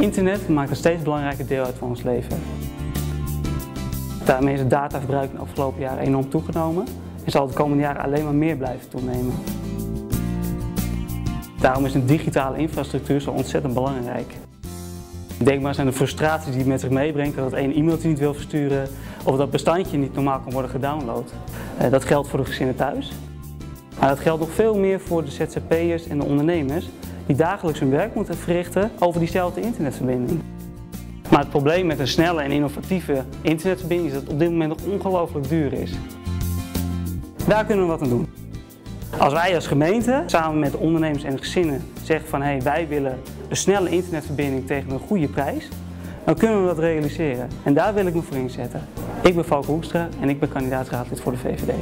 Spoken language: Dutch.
Internet maakt een steeds belangrijker deel uit van ons leven. Daarmee is het dataverbruik in de afgelopen jaren enorm toegenomen en zal de komende jaren alleen maar meer blijven toenemen. Daarom is een digitale infrastructuur zo ontzettend belangrijk. Denk maar aan de frustraties die het met zich meebrengt dat één e-mailtje niet wil versturen of dat bestandje niet normaal kan worden gedownload. Eh, dat geldt voor de gezinnen thuis. Maar dat geldt nog veel meer voor de ZZP'ers en de ondernemers die dagelijks hun werk moeten verrichten over diezelfde internetverbinding. Maar het probleem met een snelle en innovatieve internetverbinding is dat het op dit moment nog ongelooflijk duur is. Daar kunnen we wat aan doen. Als wij als gemeente samen met de ondernemers en gezinnen zeggen van hé, hey, wij willen een snelle internetverbinding tegen een goede prijs, dan kunnen we dat realiseren. En daar wil ik me voor inzetten. Ik ben Valk Hoekstra en ik ben kandidaat raadlid voor de VVD.